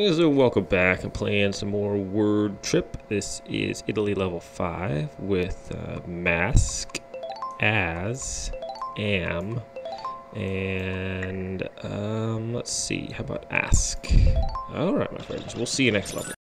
So welcome back. I'm playing some more Word Trip. This is Italy level 5 with uh, Mask, As, Am, and um, let's see, how about Ask? Alright my friends, we'll see you next level.